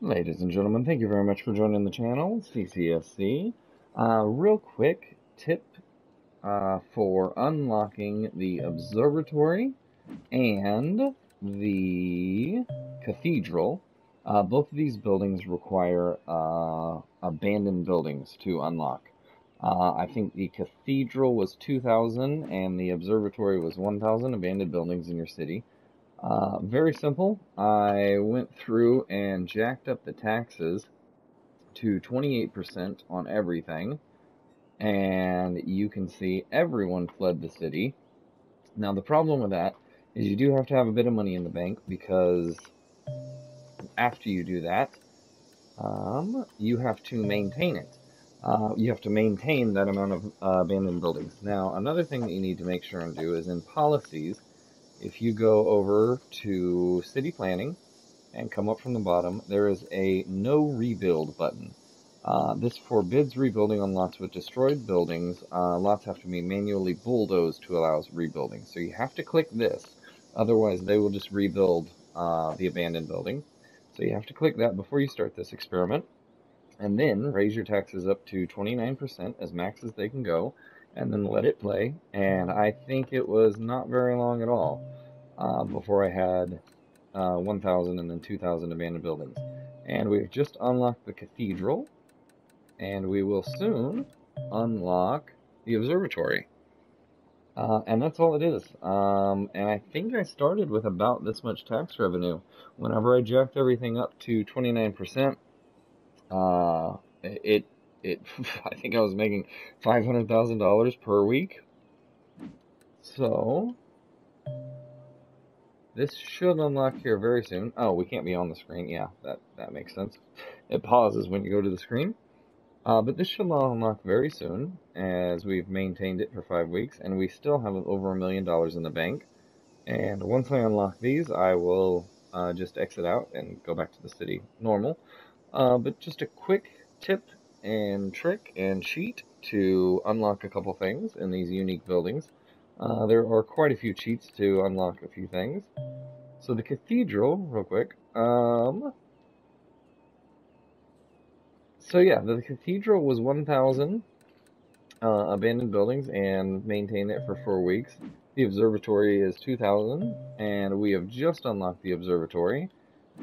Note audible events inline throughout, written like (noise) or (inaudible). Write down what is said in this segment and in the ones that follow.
Ladies and gentlemen, thank you very much for joining the channel, CCSC. Uh, real quick tip uh, for unlocking the observatory and the cathedral. Uh, both of these buildings require uh, abandoned buildings to unlock. Uh, I think the cathedral was 2,000 and the observatory was 1,000 abandoned buildings in your city. Uh, very simple. I went through and jacked up the taxes to 28% on everything. And you can see everyone fled the city. Now, the problem with that is you do have to have a bit of money in the bank because after you do that, um, you have to maintain it. Uh, you have to maintain that amount of uh, abandoned buildings. Now, another thing that you need to make sure and do is in policies, if you go over to city planning and come up from the bottom, there is a no rebuild button. Uh, this forbids rebuilding on lots with destroyed buildings. Uh, lots have to be manually bulldozed to allow rebuilding. So you have to click this, otherwise they will just rebuild uh, the abandoned building. So you have to click that before you start this experiment. And then raise your taxes up to 29% as max as they can go and then let it play. And I think it was not very long at all uh, before I had uh, 1,000 and then 2,000 abandoned buildings. And we've just unlocked the cathedral, and we will soon unlock the observatory. Uh, and that's all it is. Um, and I think I started with about this much tax revenue. Whenever I jacked everything up to 29%, uh, it it (laughs) I think I was making five hundred thousand dollars per week. So this should unlock here very soon. Oh, we can't be on the screen. Yeah, that that makes sense. It pauses when you go to the screen. Uh, but this should unlock very soon, as we've maintained it for five weeks, and we still have over a million dollars in the bank. And once I unlock these, I will uh, just exit out and go back to the city normal. Uh, but just a quick tip and trick and cheat to unlock a couple things in these unique buildings. Uh, there are quite a few cheats to unlock a few things. So the cathedral, real quick. Um, so yeah, the cathedral was 1,000 uh, abandoned buildings and maintained it for four weeks. The observatory is 2,000, and we have just unlocked the observatory.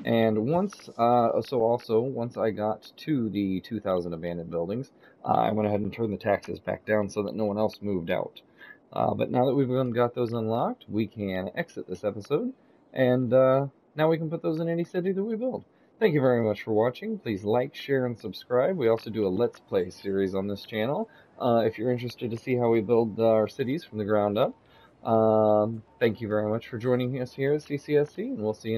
And once, uh, so also, once I got to the 2,000 abandoned buildings, uh, I went ahead and turned the taxes back down so that no one else moved out. Uh, but now that we've got those unlocked, we can exit this episode, and uh, now we can put those in any city that we build. Thank you very much for watching. Please like, share, and subscribe. We also do a Let's Play series on this channel uh, if you're interested to see how we build our cities from the ground up. Um, thank you very much for joining us here at CCSC, and we'll see you